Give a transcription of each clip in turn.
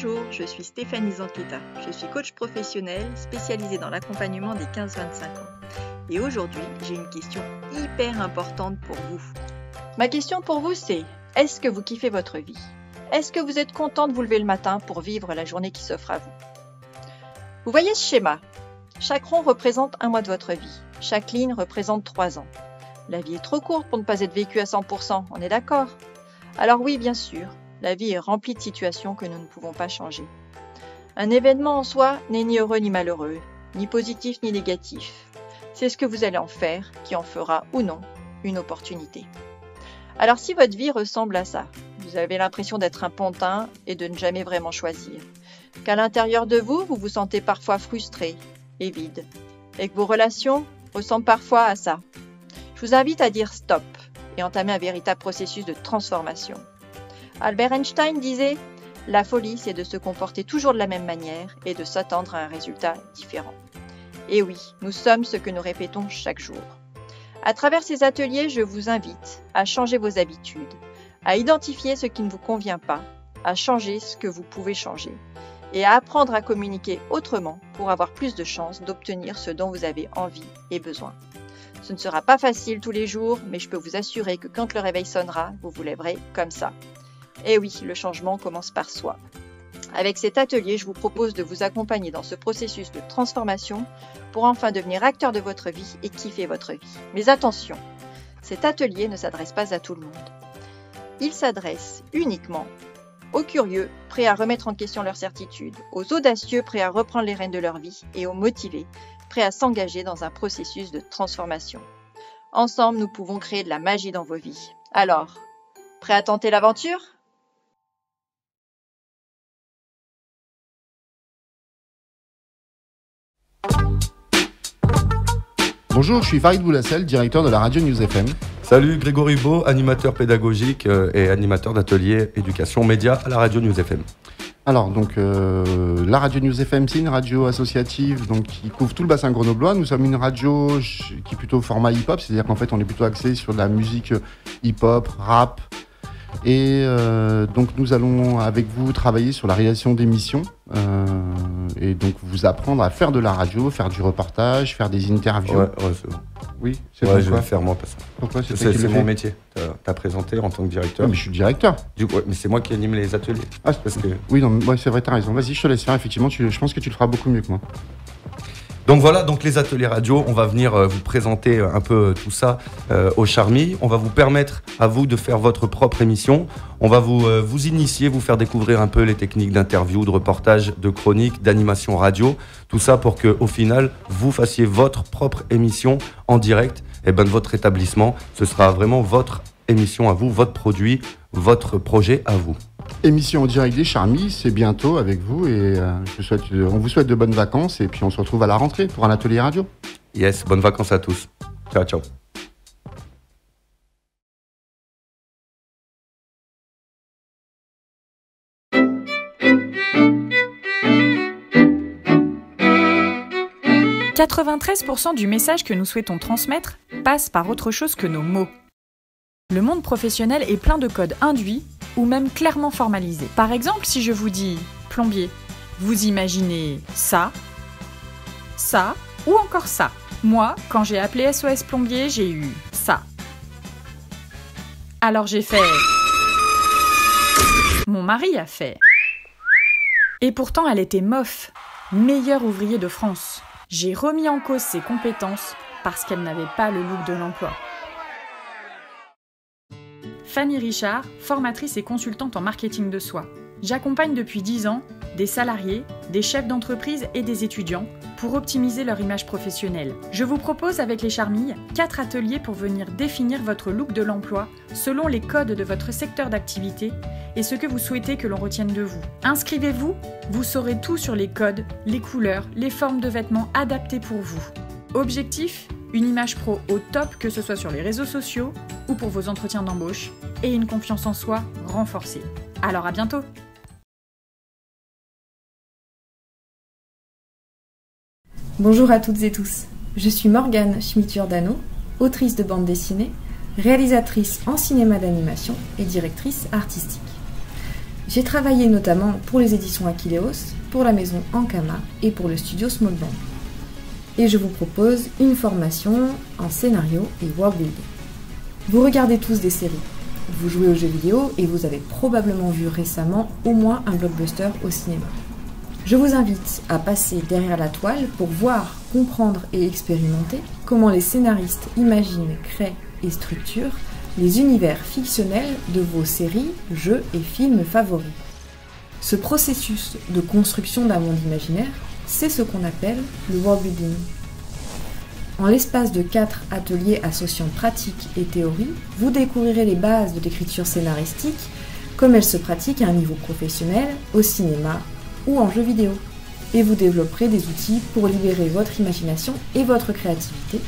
Bonjour, je suis Stéphanie Zanqueta. Je suis coach professionnel spécialisée dans l'accompagnement des 15-25 ans. Et aujourd'hui, j'ai une question hyper importante pour vous. Ma question pour vous, c'est est-ce que vous kiffez votre vie? Est-ce que vous êtes content de vous lever le matin pour vivre la journée qui s'offre à vous? Vous voyez ce schéma? Chaque rond représente un mois de votre vie. Chaque ligne représente trois ans. La vie est trop courte pour ne pas être vécue à 100%, on est d'accord? Alors oui, bien sûr, la vie est remplie de situations que nous ne pouvons pas changer. Un événement en soi n'est ni heureux ni malheureux, ni positif ni négatif. C'est ce que vous allez en faire qui en fera ou non une opportunité. Alors si votre vie ressemble à ça, vous avez l'impression d'être un pantin et de ne jamais vraiment choisir, qu'à l'intérieur de vous, vous vous sentez parfois frustré et vide, et que vos relations ressemblent parfois à ça, je vous invite à dire stop et entamer un véritable processus de transformation. Albert Einstein disait La folie, c'est de se comporter toujours de la même manière et de s'attendre à un résultat différent. Et oui, nous sommes ce que nous répétons chaque jour. À travers ces ateliers, je vous invite à changer vos habitudes, à identifier ce qui ne vous convient pas, à changer ce que vous pouvez changer et à apprendre à communiquer autrement pour avoir plus de chances d'obtenir ce dont vous avez envie et besoin. Ce ne sera pas facile tous les jours, mais je peux vous assurer que quand le réveil sonnera, vous vous lèverez comme ça. Eh oui, le changement commence par soi. Avec cet atelier, je vous propose de vous accompagner dans ce processus de transformation pour enfin devenir acteur de votre vie et kiffer votre vie. Mais attention, cet atelier ne s'adresse pas à tout le monde. Il s'adresse uniquement aux curieux prêts à remettre en question leurs certitudes, aux audacieux prêts à reprendre les rênes de leur vie et aux motivés prêts à s'engager dans un processus de transformation. Ensemble, nous pouvons créer de la magie dans vos vies. Alors, prêt à tenter l'aventure? Bonjour, je suis Farid Boulassel, directeur de la radio News FM. Salut, Grégory Beau, animateur pédagogique euh, et animateur d'atelier éducation média à la radio News FM. Alors, donc, euh, la radio News FM, c'est une radio associative donc, qui couvre tout le bassin grenoblois. Nous sommes une radio qui est plutôt format hip-hop, c'est-à-dire qu'en fait, on est plutôt axé sur de la musique hip-hop, rap, et euh, donc nous allons avec vous travailler sur la réalisation d'émissions euh, et donc vous apprendre à faire de la radio, faire du reportage, faire des interviews. Ouais, c'est. Oui, c'est ouais, je vais faire moi pas ça. Pourquoi C'est mon métier. Tu as, présenté en tant que directeur. mais je suis directeur. Du coup, mais c'est moi qui anime les ateliers. Ah, parce que... Oui, non, ouais, c'est vrai, t'as raison. Vas-y, je te laisse faire. Effectivement, je pense que tu le feras beaucoup mieux que moi. Donc voilà, donc les ateliers radio, on va venir euh, vous présenter euh, un peu euh, tout ça au Charmy. On va vous permettre à vous de faire votre propre émission. On va vous, vous initier, vous faire découvrir un peu les techniques d'interview, de reportage, de chronique, d'animation radio. Tout ça pour que, au final, vous fassiez votre propre émission en direct. Et eh ben, de votre établissement, ce sera vraiment votre émission à vous, votre produit, votre projet à vous. Émission en direct des Charmis, c'est bientôt avec vous et euh, je souhaite, on vous souhaite de bonnes vacances et puis on se retrouve à la rentrée pour un atelier radio. Yes, bonnes vacances à tous. Ciao, ciao. « 93% du message que nous souhaitons transmettre passe par autre chose que nos mots. Le monde professionnel est plein de codes induits ou même clairement formalisés. Par exemple, si je vous dis plombier, vous imaginez ça, ça ou encore ça. Moi, quand j'ai appelé SOS plombier, j'ai eu ça. Alors j'ai fait... Mon mari a fait... Et pourtant, elle était mof, meilleur ouvrier de France. J'ai remis en cause ses compétences parce qu'elle n'avait pas le look de l'emploi. Fanny Richard, formatrice et consultante en marketing de soi. J'accompagne depuis 10 ans des salariés, des chefs d'entreprise et des étudiants pour optimiser leur image professionnelle. Je vous propose avec les Charmilles 4 ateliers pour venir définir votre look de l'emploi selon les codes de votre secteur d'activité et ce que vous souhaitez que l'on retienne de vous. Inscrivez-vous, vous saurez tout sur les codes, les couleurs, les formes de vêtements adaptés pour vous. Objectif? Une image pro au top que ce soit sur les réseaux sociaux ou pour vos entretiens d'embauche et une confiance en soi renforcée. Alors à bientôt Bonjour à toutes et tous. Je suis Morgane Schmitt-Giordano, autrice de bande dessinée, réalisatrice en cinéma d'animation et directrice artistique. J'ai travaillé notamment pour les éditions Aquileos, pour la maison Ankama et pour le studio Smallband. Et je vous propose une formation en scénario et worldbuilding. Vous regardez tous des séries, vous jouez aux jeux vidéo et vous avez probablement vu récemment au moins un blockbuster au cinéma. Je vous invite à passer derrière la toile pour voir, comprendre et expérimenter comment les scénaristes imaginent, créent et structurent les univers fictionnels de vos séries, jeux et films favoris. Ce processus de construction d'un monde imaginaire, c'est ce qu'on appelle le world building. En l'espace de quatre ateliers associant pratique et théorie, vous découvrirez les bases de l'écriture scénaristique, comme elle se pratique à un niveau professionnel, au cinéma ou en jeu vidéo. Et vous développerez des outils pour libérer votre imagination et votre créativité,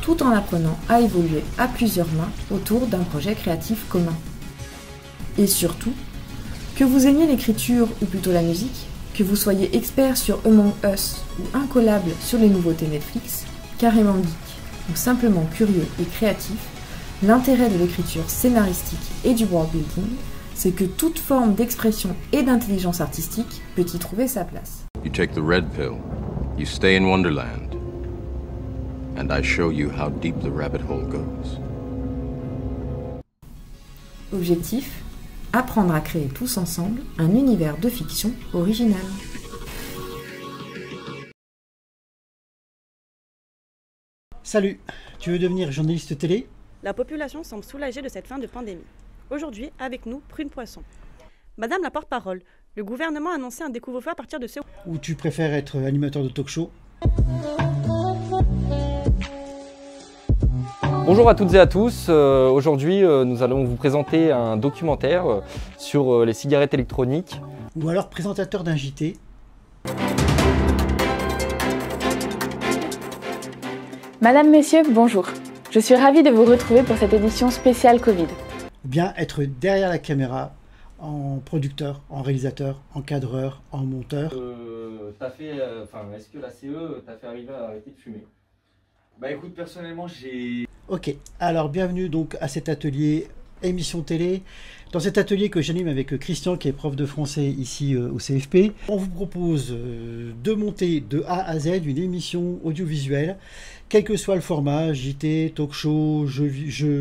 tout en apprenant à évoluer à plusieurs mains autour d'un projet créatif commun. Et surtout, que vous aimiez l'écriture ou plutôt la musique, que vous soyez expert sur Among Us ou incollable sur les nouveautés Netflix, carrément geek ou simplement curieux et créatif, l'intérêt de l'écriture scénaristique et du world building, c'est que toute forme d'expression et d'intelligence artistique peut y trouver sa place. You take the red pill, you stay in Wonderland, and I show you how deep the rabbit hole goes. Objectif apprendre à créer tous ensemble un univers de fiction original. Salut, tu veux devenir journaliste télé? La population semble soulagée de cette fin de pandémie. Aujourd'hui, avec nous, Prune Poisson. Madame la porte-parole, le gouvernement a annoncé un découvre-feu à partir de ce... Ou tu préfères être animateur de talk show? Bonjour à toutes et à tous. Euh, Aujourd'hui, euh, nous allons vous présenter un documentaire euh, sur euh, les cigarettes électroniques. Ou alors présentateur d'un JT Madame, Messieurs, bonjour. Je suis ravie de vous retrouver pour cette édition spéciale Covid. Ou bien être derrière la caméra en producteur, en réalisateur, en cadreur, en monteur Euh, t'as fait, enfin, est-ce que la CE t'a fait arriver à arrêter de fumer? Bah écoute, personnellement, j'ai. Ok, alors bienvenue donc à cet atelier émission télé. Dans cet atelier que j'anime avec Christian qui est prof de français ici euh, au CFP, on vous propose euh, de monter de A à Z une émission audiovisuelle, quel que soit le format, JT, talk show, jeu,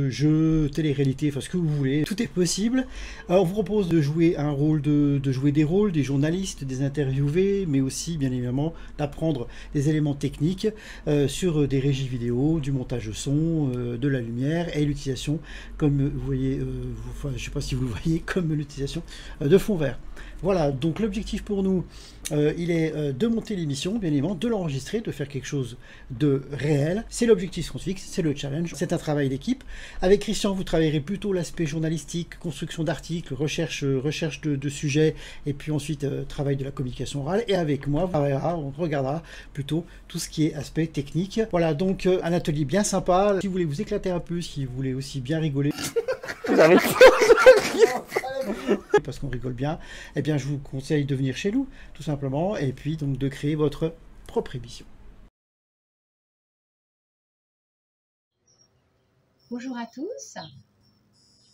jeu, télé-réalité, enfin ce que vous voulez, tout est possible. Alors, on vous propose de jouer un rôle, de, jouer des rôles, des journalistes, des interviewés, mais aussi bien évidemment d'apprendre des éléments techniques euh, sur des régies vidéo, du montage son, euh, de la lumière et l'utilisation, comme vous voyez, euh, je ne sais pas si vous le voyez, comme l'utilisation euh, de fond vert. Voilà, donc l'objectif pour nous, euh, il est euh, de monter l'émission, bien évidemment, de l'enregistrer, de faire quelque chose de réel. C'est l'objectif qu'on se fixe, c'est le challenge, c'est un travail d'équipe. Avec Christian, vous travaillerez plutôt l'aspect journalistique, construction d'articles, recherche, euh, recherche de, de sujets, et puis ensuite travail de la communication orale. Et avec moi, on, regardera plutôt tout ce qui est aspect technique. Voilà, donc un atelier bien sympa. Si vous voulez vous éclater un peu, si vous voulez aussi bien rigoler, parce qu'on rigole bien, eh bien je vous conseille de venir chez nous, tout simplement, et puis donc de créer votre propre émission. Bonjour à tous,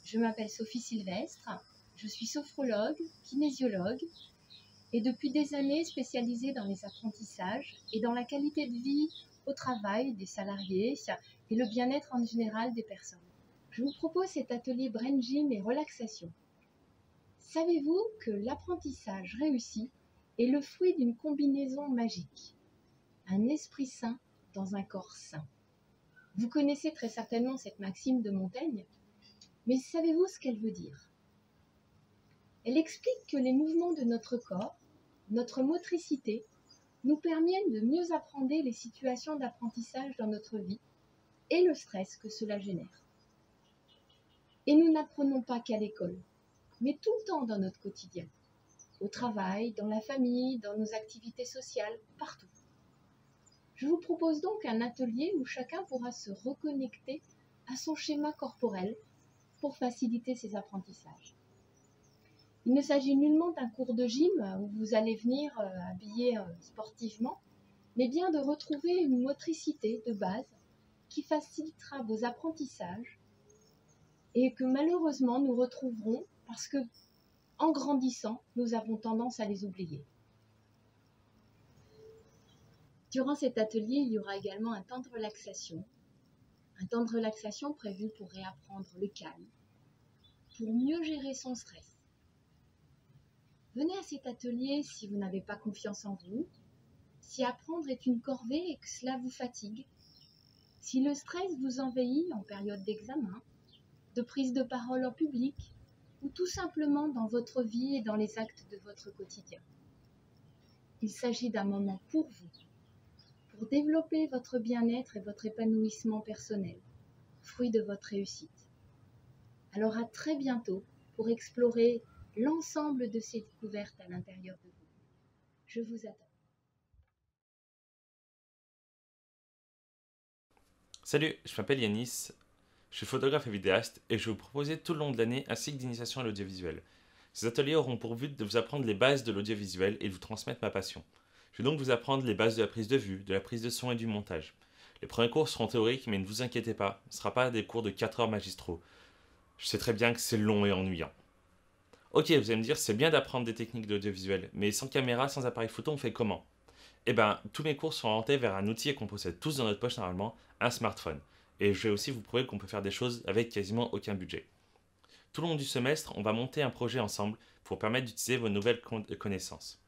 je m'appelle Sophie Sylvestre, je suis sophrologue, kinésiologue et depuis des années spécialisée dans les apprentissages et dans la qualité de vie au travail des salariés et le bien-être en général des personnes. Je vous propose cet atelier Brain Gym et relaxation. Savez-vous que l'apprentissage réussi est le fruit d'une combinaison magique? Un esprit sain dans un corps sain. Vous connaissez très certainement cette maxime de Montaigne, mais savez-vous ce qu'elle veut dire? Elle explique que les mouvements de notre corps, notre motricité, nous permettent de mieux appréhender les situations d'apprentissage dans notre vie et le stress que cela génère. Et nous n'apprenons pas qu'à l'école, mais tout le temps dans notre quotidien, au travail, dans la famille, dans nos activités sociales, partout. Je vous propose donc un atelier où chacun pourra se reconnecter à son schéma corporel pour faciliter ses apprentissages. Il ne s'agit nullement d'un cours de gym où vous allez venir euh, habillé euh, sportivement, mais bien de retrouver une motricité de base qui facilitera vos apprentissages et que malheureusement nous retrouverons parce que en grandissant, nous avons tendance à les oublier. Durant cet atelier, il y aura également un temps de relaxation. Un temps de relaxation prévu pour réapprendre le calme, pour mieux gérer son stress. Venez à cet atelier si vous n'avez pas confiance en vous, si apprendre est une corvée et que cela vous fatigue, si le stress vous envahit en période d'examen, de prise de parole en public ou tout simplement dans votre vie et dans les actes de votre quotidien. Il s'agit d'un moment pour vous, pour développer votre bien-être et votre épanouissement personnel, fruit de votre réussite. Alors à très bientôt pour explorer l'ensemble de ces découvertes à l'intérieur de vous. Je vous attends. Salut, je m'appelle Yanis, je suis photographe et vidéaste et je vais vous proposer tout le long de l'année un cycle d'initiation à l'audiovisuel. Ces ateliers auront pour but de vous apprendre les bases de l'audiovisuel et de vous transmettre ma passion. Je vais donc vous apprendre les bases de la prise de vue, de la prise de son et du montage. Les premiers cours seront théoriques, mais ne vous inquiétez pas, ce ne sera pas des cours de 4 heures magistraux. Je sais très bien que c'est long et ennuyant. Ok, vous allez me dire, c'est bien d'apprendre des techniques d'audiovisuel, mais sans caméra, sans appareil photo, on fait comment? Eh bien, tous mes cours sont orientés vers un outil qu'on possède tous dans notre poche normalement, un smartphone. Et je vais aussi vous prouver qu'on peut faire des choses avec quasiment aucun budget. Tout le long du semestre, on va monter un projet ensemble pour permettre d'utiliser vos nouvelles connaissances.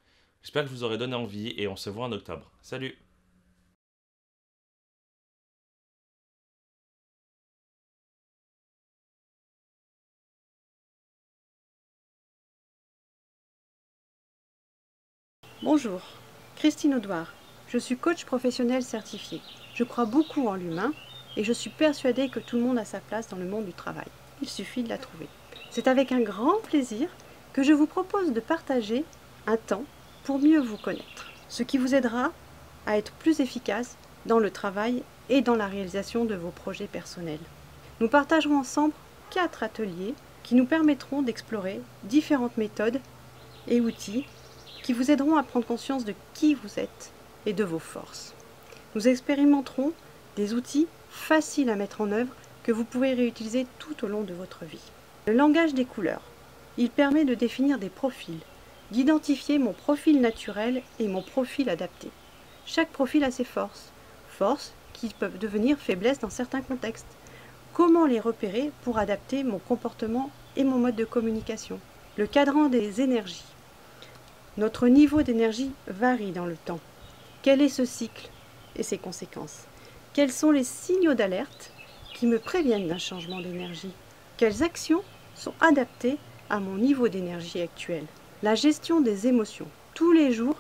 J'espère que je vous aurai donné envie et on se voit en octobre. Salut Bonjour, Christine Audouard. Je suis coach professionnel certifié. Je crois beaucoup en l'humain et je suis persuadée que tout le monde a sa place dans le monde du travail. Il suffit de la trouver. C'est avec un grand plaisir que je vous propose de partager un temps pour mieux vous connaître, ce qui vous aidera à être plus efficace dans le travail et dans la réalisation de vos projets personnels. Nous partagerons ensemble quatre ateliers qui nous permettront d'explorer différentes méthodes et outils qui vous aideront à prendre conscience de qui vous êtes et de vos forces. Nous expérimenterons des outils faciles à mettre en œuvre que vous pouvez réutiliser tout au long de votre vie. Le langage des couleurs. Il permet de définir des profils, d'identifier mon profil naturel et mon profil adapté. Chaque profil a ses forces, forces qui peuvent devenir faiblesses dans certains contextes. Comment les repérer pour adapter mon comportement et mon mode de communication? Le cadran des énergies. Notre niveau d'énergie varie dans le temps. Quel est ce cycle et ses conséquences? Quels sont les signaux d'alerte qui me préviennent d'un changement d'énergie? Quelles actions sont adaptées à mon niveau d'énergie actuel? La gestion des émotions. Tous les jours,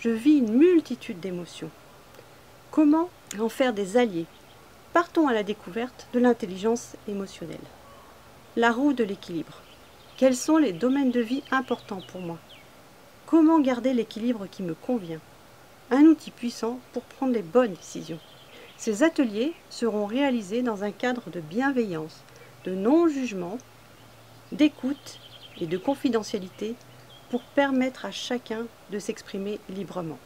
je vis une multitude d'émotions. Comment en faire des alliés? Partons à la découverte de l'intelligence émotionnelle. La roue de l'équilibre. Quels sont les domaines de vie importants pour moi? Comment garder l'équilibre qui me convient? Un outil puissant pour prendre les bonnes décisions. Ces ateliers seront réalisés dans un cadre de bienveillance, de non-jugement, d'écoute et de confidentialité pour permettre à chacun de s'exprimer librement.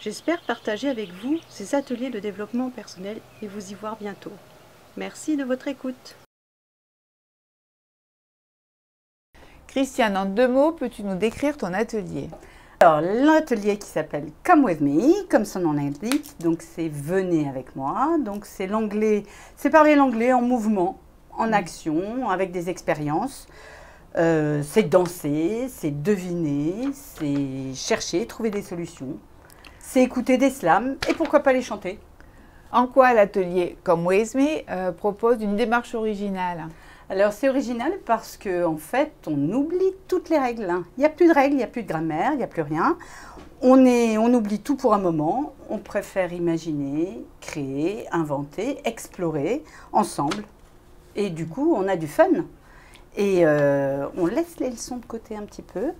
J'espère partager avec vous ces ateliers de développement personnel et vous y voir bientôt. Merci de votre écoute. Christiane, en deux mots, peux-tu nous décrire ton atelier? Alors, l'atelier qui s'appelle Come With Me, comme son nom l'indique, donc c'est venez avec moi. Donc, c'est l'anglais, c'est parler l'anglais en mouvement, en mm. action, avec des expériences. Euh, c'est danser, c'est deviner, c'est chercher, trouver des solutions. C'est écouter des slams et pourquoi pas les chanter. En quoi l'atelier Come With Me euh, propose une démarche originale? Alors c'est original parce qu'en en fait, on oublie toutes les règles. Hein. Il n'y a plus de règles, il n'y a plus de grammaire, il n'y a plus rien. On oublie tout pour un moment. On préfère imaginer, créer, inventer, explorer ensemble. Et du coup, on a du fun. Et euh, on laisse les leçons de côté un petit peu.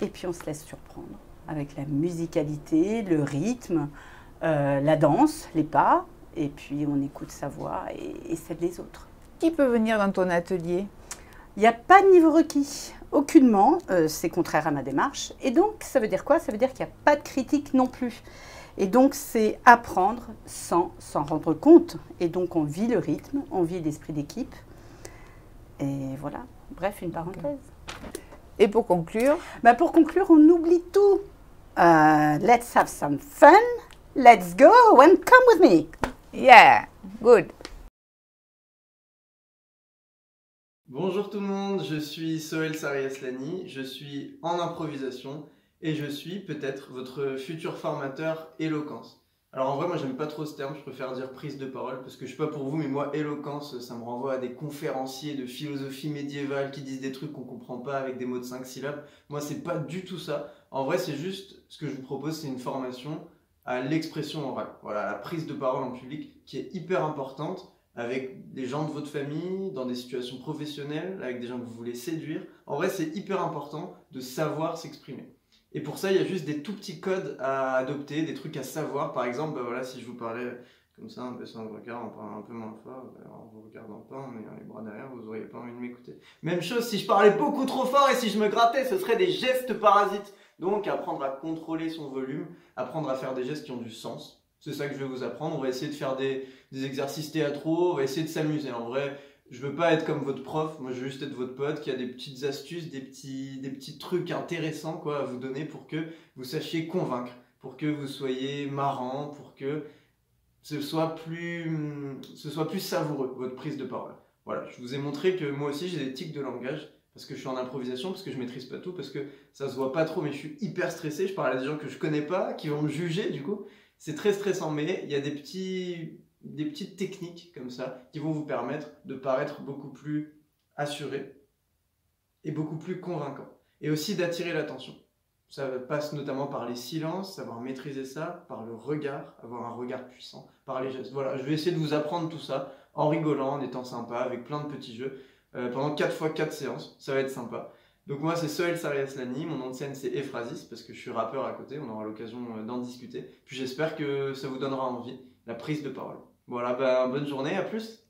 Et puis on se laisse surprendre avec la musicalité, le rythme, euh, la danse, les pas. Et puis on écoute sa voix et celle des autres. Qui peut venir dans ton atelier? Il n'y a pas de niveau requis, aucunement. Euh, c'est contraire à ma démarche. Et donc, ça veut dire quoi? Ça veut dire qu'il n'y a pas de critique non plus. Et donc, c'est apprendre sans s'en rendre compte. Et donc, on vit le rythme, on vit l'esprit d'équipe. Et voilà. Bref, une parenthèse. Et pour conclure? Bah Pour conclure, on oublie tout. Uh, let's have some fun. Let's go and come with me. Yeah, good. Bonjour tout le monde, je suis Soel Sariaslani, je suis en improvisation et je suis peut-être votre futur formateur éloquence. Alors en vrai, moi j'aime pas trop ce terme, je préfère dire prise de parole parce que je sais pas pour vous, mais moi éloquence, ça me renvoie à des conférenciers de philosophie médiévale qui disent des trucs qu'on comprend pas avec des mots de 5 syllabes. Moi c'est pas du tout ça. En vrai, c'est juste ce que je vous propose, c'est une formation à l'expression orale. Voilà, la prise de parole en public qui est hyper importante avec des gens de votre famille, dans des situations professionnelles, avec des gens que vous voulez séduire. En vrai, c'est hyper important de savoir s'exprimer. Et pour ça, il y a juste des tout petits codes à adopter, des trucs à savoir. Par exemple, bah voilà, si je vous parlais comme ça, en baissant le regard, en parlant un peu moins fort, en vous regardant pas, en ayant les bras derrière, vous auriez pas envie de m'écouter. Même chose, si je parlais beaucoup trop fort et si je me grattais, ce serait des gestes parasites. Donc, apprendre à contrôler son volume, apprendre à faire des gestes qui ont du sens. C'est ça que je vais vous apprendre. On va essayer de faire des, des exercices théâtraux, on va essayer de s'amuser. En vrai, je veux pas être comme votre prof, moi je veux juste être votre pote qui a des petites astuces, des petits, des petits trucs intéressants quoi, à vous donner pour que vous sachiez convaincre, pour que vous soyez marrant, pour que ce soit plus, ce soit plus savoureux, votre prise de parole. Voilà, je vous ai montré que moi aussi j'ai des tics de langage, parce que je suis en improvisation, parce que je maîtrise pas tout, parce que ça se voit pas trop, mais je suis hyper stressé, je parle à des gens que je connais pas, qui vont me juger du coup. C'est très stressant, mais il y a des petits des petites techniques comme ça qui vont vous permettre de paraître beaucoup plus assuré et beaucoup plus convaincant. Et aussi d'attirer l'attention. Ça passe notamment par les silences, savoir maîtriser ça, par le regard, avoir un regard puissant, par les gestes. Voilà, je vais essayer de vous apprendre tout ça en rigolant, en étant sympa, avec plein de petits jeux, euh, pendant 4 fois 4 séances. Ça va être sympa. Donc moi c'est Soel Sariaslani, mon nom de c'est Ephrasis parce que je suis rappeur à côté, on aura l'occasion euh, d'en discuter. Puis j'espère que ça vous donnera envie, la prise de parole. Voilà, ben, bonne journée, à plus